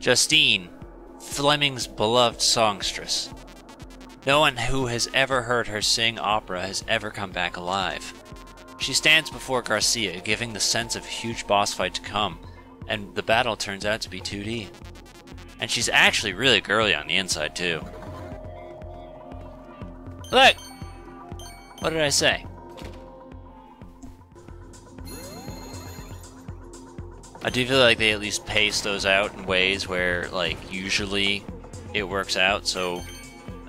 Justine, Fleming's beloved songstress. No one who has ever heard her sing opera has ever come back alive. She stands before Garcia, giving the sense of a huge boss fight to come, and the battle turns out to be 2D. And she's actually really girly on the inside, too. Look! What did I say? I do feel like they at least pace those out in ways where, like, usually it works out, so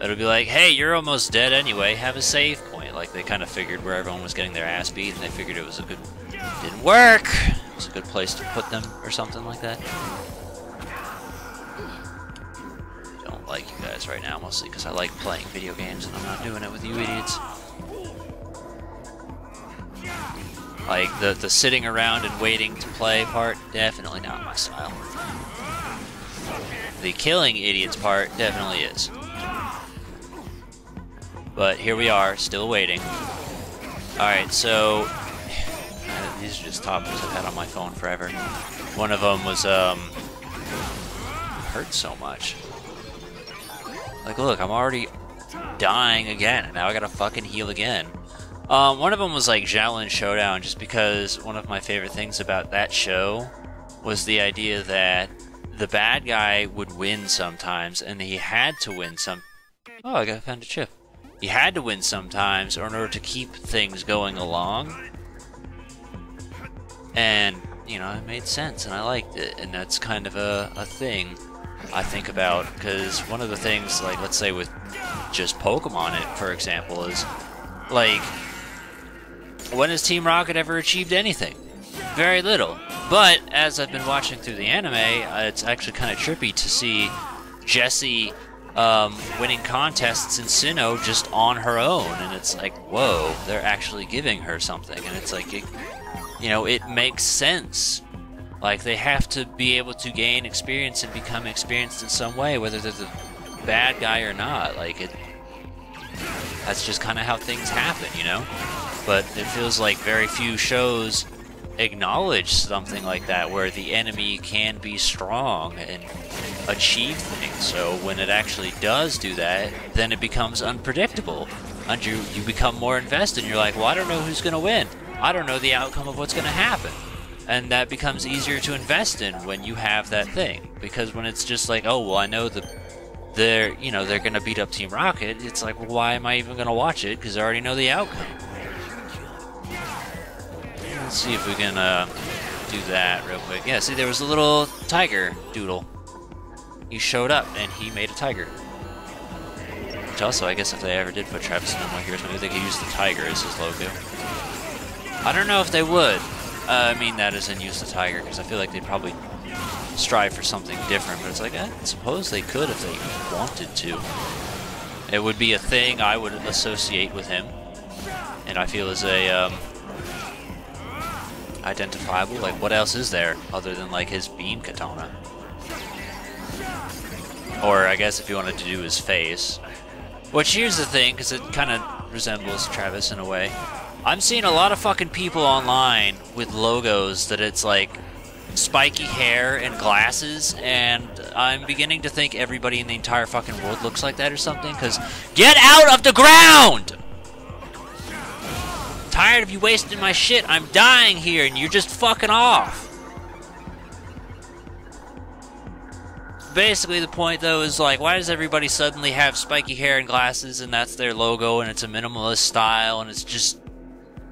it'll be like, hey, you're almost dead anyway, have a save point. Like, they kind of figured where everyone was getting their ass beat, and they figured it was a good... didn't work! It was a good place to put them, or something like that. Don't like you guys right now, mostly because I like playing video games, and I'm not doing it with you idiots. Like, the, the sitting around and waiting to play part, definitely not my style. The killing idiots part definitely is. But here we are, still waiting. Alright, so... These are just topics I've had on my phone forever. One of them was, um... Hurt so much. Like, look, I'm already dying again, and now I gotta fucking heal again. Um, one of them was like Xiaolin Showdown, just because one of my favorite things about that show was the idea that the bad guy would win sometimes, and he had to win some. Oh, I got found a chip. He had to win sometimes in order to keep things going along. And, you know, it made sense, and I liked it, and that's kind of a, a thing I think about, because one of the things, like, let's say with just Pokemon, it, for example, is, like, when has Team Rocket ever achieved anything? Very little. But as I've been watching through the anime, uh, it's actually kind of trippy to see Jessie um, winning contests in Sinnoh just on her own, and it's like, whoa, they're actually giving her something, and it's like, it, you know, it makes sense. Like they have to be able to gain experience and become experienced in some way, whether they're the bad guy or not. Like it, that's just kind of how things happen, you know but it feels like very few shows acknowledge something like that where the enemy can be strong and achieve things. So when it actually does do that, then it becomes unpredictable. And you, you become more invested. You're like, well, I don't know who's going to win. I don't know the outcome of what's going to happen. And that becomes easier to invest in when you have that thing. Because when it's just like, oh, well, I know the they're, you know, they're going to beat up Team Rocket, it's like, well, why am I even going to watch it? Because I already know the outcome. Let's see if we can uh, do that real quick. Yeah, see, there was a little tiger doodle. He showed up, and he made a tiger. Which also, I guess if they ever did put Travis in my heroes, maybe they could use the tiger as his logo. I don't know if they would. Uh, I mean that as in use the tiger, because I feel like they'd probably strive for something different, but it's like, I suppose they could if they wanted to. It would be a thing I would associate with him, and I feel as a um, identifiable. Like, what else is there other than, like, his beam katana? Or, I guess if you wanted to do his face. Which, here's the thing, because it kind of resembles Travis in a way. I'm seeing a lot of fucking people online with logos that it's, like, spiky hair and glasses, and I'm beginning to think everybody in the entire fucking world looks like that or something, because get out of the ground! Tired of you wasting my shit. I'm dying here and you're just fucking off. Basically, the point though is like, why does everybody suddenly have spiky hair and glasses and that's their logo and it's a minimalist style and it's just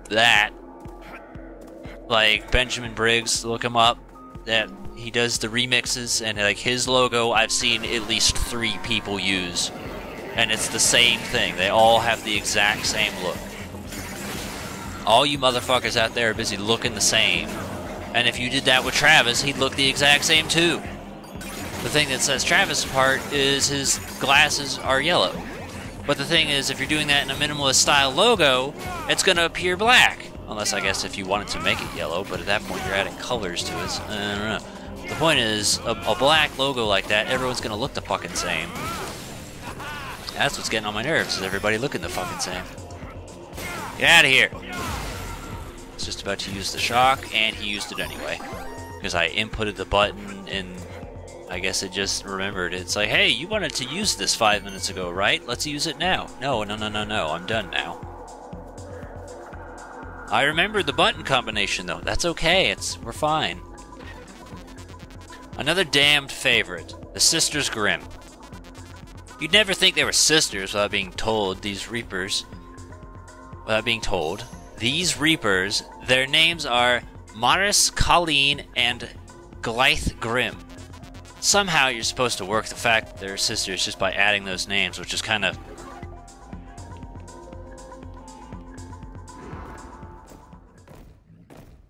that? Like Benjamin Briggs, look him up. That he does the remixes and like his logo, I've seen at least three people use, and it's the same thing. They all have the exact same look. All you motherfuckers out there are busy looking the same. And if you did that with Travis, he'd look the exact same too. The thing that sets Travis apart is his glasses are yellow. But the thing is, if you're doing that in a minimalist style logo, it's going to appear black. Unless, I guess, if you wanted to make it yellow, but at that point you're adding colors to it. I don't know. The point is, a, a black logo like that, everyone's going to look the fucking same. That's what's getting on my nerves, is everybody looking the fucking same. Get out of here! Was just about to use the shock, and he used it anyway. Because I inputted the button and I guess it just remembered. It's like, hey, you wanted to use this five minutes ago, right? Let's use it now. No, no, no, no, no. I'm done now. I remember the button combination though. That's okay. It's we're fine. Another damned favorite, the Sisters Grimm. You'd never think they were sisters without being told these Reapers. Without being told. These Reapers, their names are Maris, Colleen, and Glythe Grimm. Somehow you're supposed to work the fact that they're sisters just by adding those names, which is kind of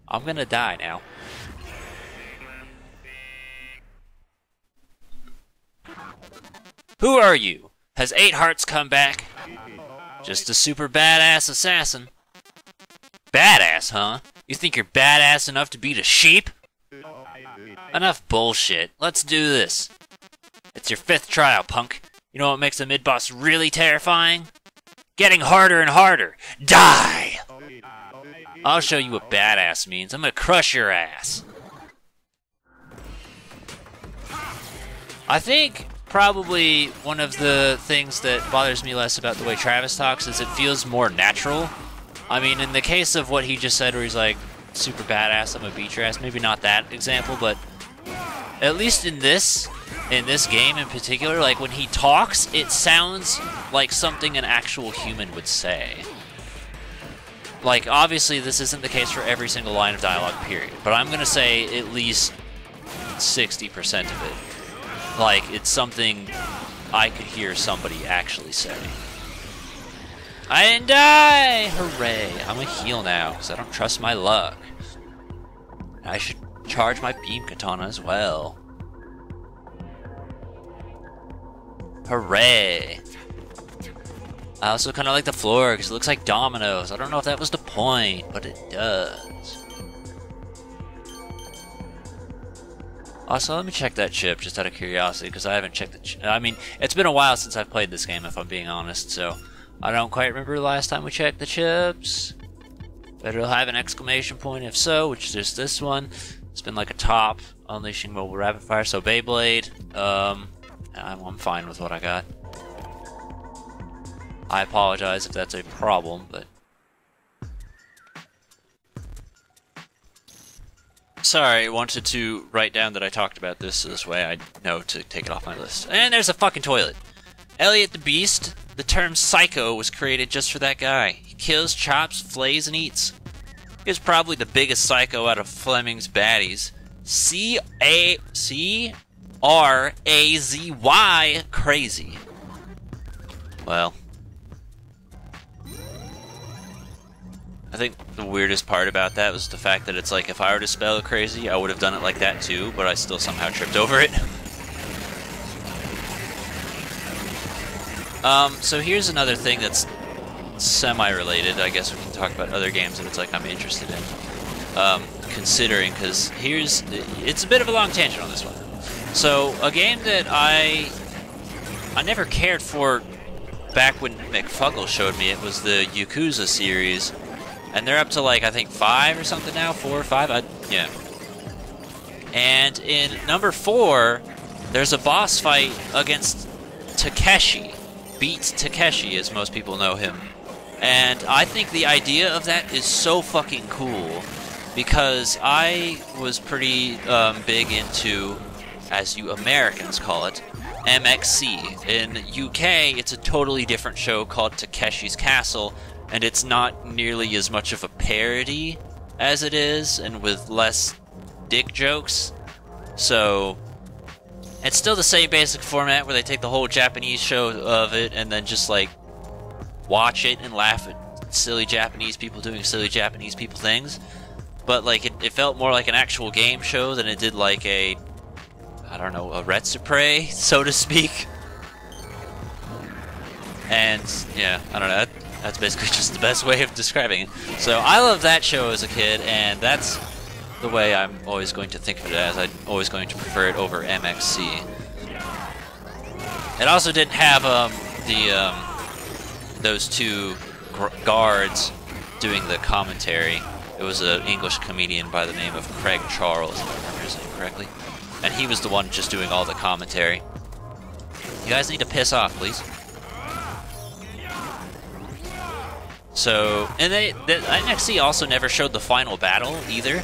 I'm gonna die now. Who are you? Has Eight Hearts come back? Just a super badass assassin. Badass, huh? You think you're badass enough to beat a sheep? Enough bullshit. Let's do this. It's your fifth trial, punk. You know what makes a mid-boss really terrifying? Getting harder and harder. Die! I'll show you what badass means. I'm gonna crush your ass. I think probably one of the things that bothers me less about the way Travis talks is it feels more natural. I mean, in the case of what he just said, where he's like, super badass, I'm gonna beat your ass, maybe not that example, but at least in this, in this game in particular, like when he talks, it sounds like something an actual human would say. Like, obviously, this isn't the case for every single line of dialogue, period. But I'm to say at least 60% of it. Like, it's something I could hear somebody actually say. I didn't die! Hooray! I'm a heal now, because I don't trust my luck. I should charge my beam katana as well. Hooray! I also kind of like the floor because it looks like dominoes. I don't know if that was the point, but it does. Also, let me check that chip just out of curiosity because I haven't checked the. I mean, it's been a while since I've played this game, if I'm being honest, so I don't quite remember the last time we checked the chips. But it'll have an exclamation point if so, which is just this one. It's been like a top, unleashing mobile rapid fire. So Beyblade, um, I'm, fine with what I got. I apologize if that's a problem, but... Sorry, I wanted to write down that I talked about this so this way I know to take it off my list. And there's a fucking toilet. Elliot the Beast, the term psycho was created just for that guy. He kills, chops, flays, and eats. He's probably the biggest psycho out of Fleming's baddies. C A C R A Z Y crazy. Well, I think the weirdest part about that was the fact that it's like if I were to spell crazy, I would have done it like that too, but I still somehow tripped over it. um, so here's another thing that's semi-related. I guess we can talk about other games that it's like I'm interested in. Um, considering, because here's... It's a bit of a long tangent on this one. So, a game that I... I never cared for back when McFuggle showed me it was the Yakuza series and they're up to like, I think five or something now, four or five, I, yeah. And in number four, there's a boss fight against Takeshi. Beat Takeshi, as most people know him. And I think the idea of that is so fucking cool because I was pretty um, big into, as you Americans call it, MXC. In UK, it's a totally different show called Takeshi's Castle, and it's not nearly as much of a parody as it is, and with less dick jokes. So it's still the same basic format where they take the whole Japanese show of it and then just like watch it and laugh at silly Japanese people doing silly Japanese people things. But like it, it felt more like an actual game show than it did like a I don't know, a Retsupre, so to speak. And yeah, I don't know. That's basically just the best way of describing it. So I love that show as a kid, and that's the way I'm always going to think of it as. I'm always going to prefer it over MXC. It also didn't have um, the um, those two guards doing the commentary. It was an English comedian by the name of Craig Charles, if I remember his name correctly. and he was the one just doing all the commentary. You guys need to piss off, please. So, and they, the MXC also never showed the final battle either.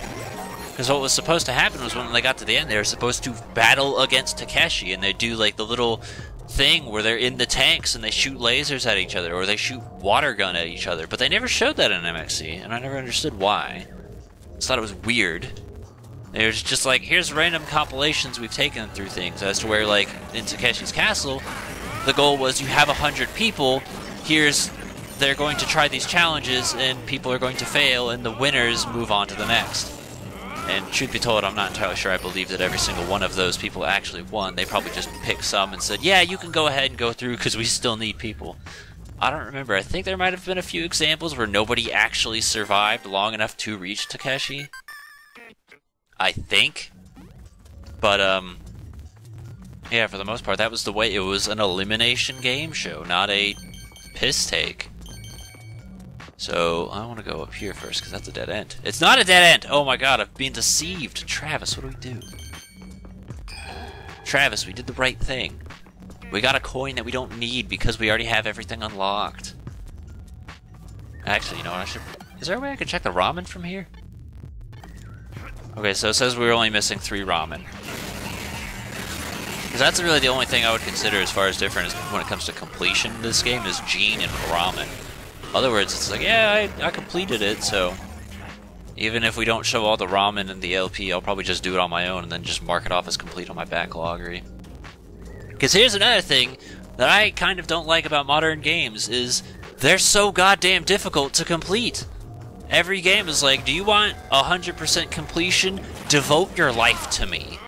Because what was supposed to happen was when they got to the end, they were supposed to battle against Takeshi, and they do like the little thing where they're in the tanks and they shoot lasers at each other, or they shoot water gun at each other. But they never showed that in MXC, and I never understood why. I just thought it was weird. Was just like, here's random compilations we've taken through things, as to where, like, in Takeshi's Castle, the goal was you have a hundred people, here's they're going to try these challenges, and people are going to fail, and the winners move on to the next. And truth be told, I'm not entirely sure I believe that every single one of those people actually won. They probably just picked some and said, yeah, you can go ahead and go through because we still need people. I don't remember. I think there might have been a few examples where nobody actually survived long enough to reach Takeshi. I think. But, um, yeah, for the most part, that was the way. It was an elimination game show, not a piss take. So I want to go up here first because that's a dead end. It's not a dead end! Oh my god, I've been deceived. Travis, what do we do? Travis, we did the right thing. We got a coin that we don't need because we already have everything unlocked. Actually, you know what? I should. Is there a way I can check the ramen from here? Okay, so it says we are only missing three ramen. Because that's really the only thing I would consider as far as different when it comes to completion in this game is Gene and ramen. Other words, it's like, yeah, I, I completed it, so even if we don't show all the ramen in the LP, I'll probably just do it on my own and then just mark it off as complete on my backloggery. Because here's another thing that I kind of don't like about modern games is they're so goddamn difficult to complete. Every game is like, do you want 100% completion? Devote your life to me.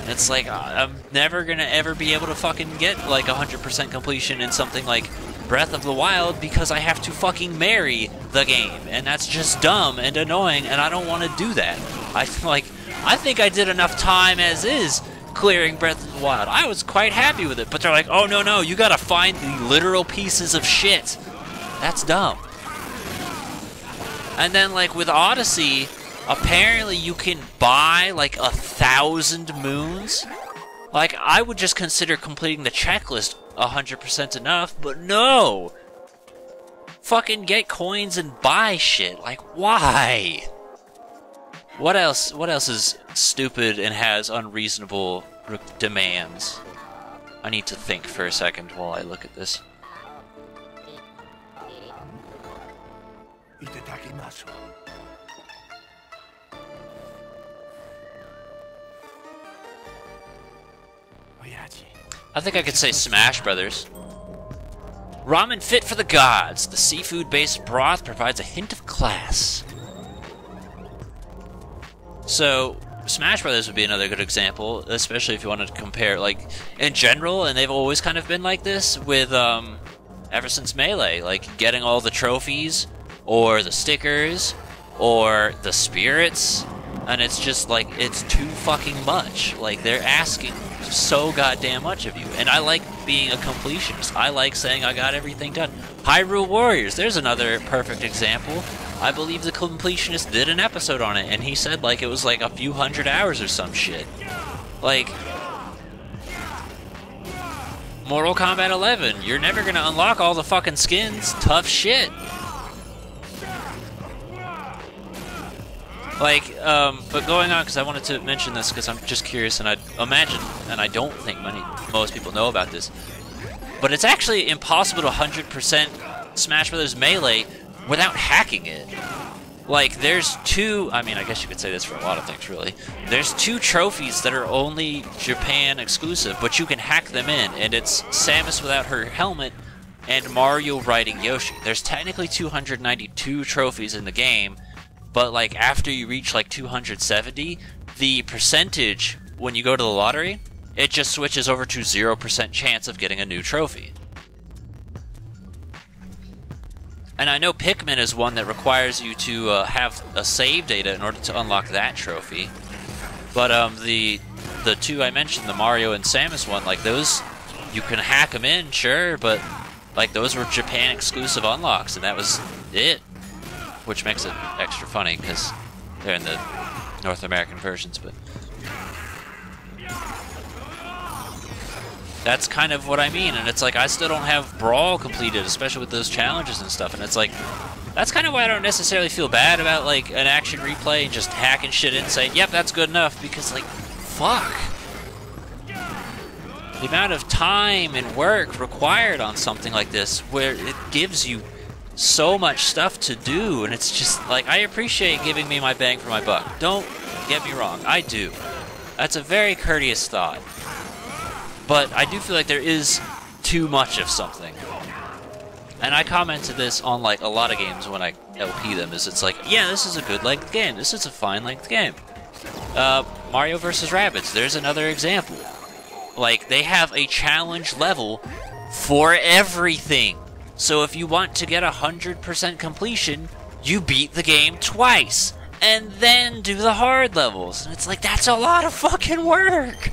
And it's like, uh, I'm never gonna ever be able to fucking get like 100% completion in something like Breath of the Wild because I have to fucking marry the game, and that's just dumb and annoying, and I don't want to do that. I feel like, I think I did enough time as is clearing Breath of the Wild. I was quite happy with it, but they're like, oh no no, you gotta find the literal pieces of shit. That's dumb. And then like with Odyssey, apparently you can buy like a thousand moons. Like I would just consider completing the checklist 100% enough, but no! Fucking get coins and buy shit. Like, why? What else? What else is stupid and has unreasonable demands? I need to think for a second while I look at this. I think I could say Smash Brothers. Ramen fit for the gods. The seafood-based broth provides a hint of class. So, Smash Brothers would be another good example, especially if you wanted to compare, like, in general, and they've always kind of been like this with, um, ever since Melee, like, getting all the trophies, or the stickers, or the spirits, and it's just like, it's too fucking much. Like, they're asking so goddamn much of you. And I like being a completionist. I like saying I got everything done. Hyrule Warriors, there's another perfect example. I believe the completionist did an episode on it, and he said like it was like a few hundred hours or some shit. Like, Mortal Kombat 11, you're never gonna unlock all the fucking skins. Tough shit. Like, um, but going on, because I wanted to mention this because I'm just curious, and I imagine, and I don't think many, most people know about this, but it's actually impossible to 100% Smash Brothers Melee without hacking it. Like, there's two, I mean, I guess you could say this for a lot of things, really. There's two trophies that are only Japan exclusive, but you can hack them in, and it's Samus without her helmet and Mario riding Yoshi. There's technically 292 trophies in the game, but like after you reach like 270, the percentage when you go to the lottery, it just switches over to 0% chance of getting a new trophy. And I know Pikmin is one that requires you to uh, have a save data in order to unlock that trophy. But um, the the two I mentioned, the Mario and Samus one, like those, you can hack them in, sure, but like those were Japan exclusive unlocks, and that was it which makes it extra funny because they're in the North American versions. But That's kind of what I mean, and it's like I still don't have Brawl completed, especially with those challenges and stuff, and it's like that's kind of why I don't necessarily feel bad about like an action replay and just hacking shit in and saying, yep, that's good enough, because like, fuck. The amount of time and work required on something like this, where it gives you so much stuff to do, and it's just like, I appreciate giving me my bang for my buck. Don't get me wrong, I do. That's a very courteous thought. But I do feel like there is too much of something. And I commented this on like a lot of games when I LP them, is it's like, yeah, this is a good length game. This is a fine length game. Uh, Mario vs. Rabbids, there's another example. Like, they have a challenge level for everything. So if you want to get 100% completion, you beat the game twice. And then do the hard levels. And it's like, that's a lot of fucking work.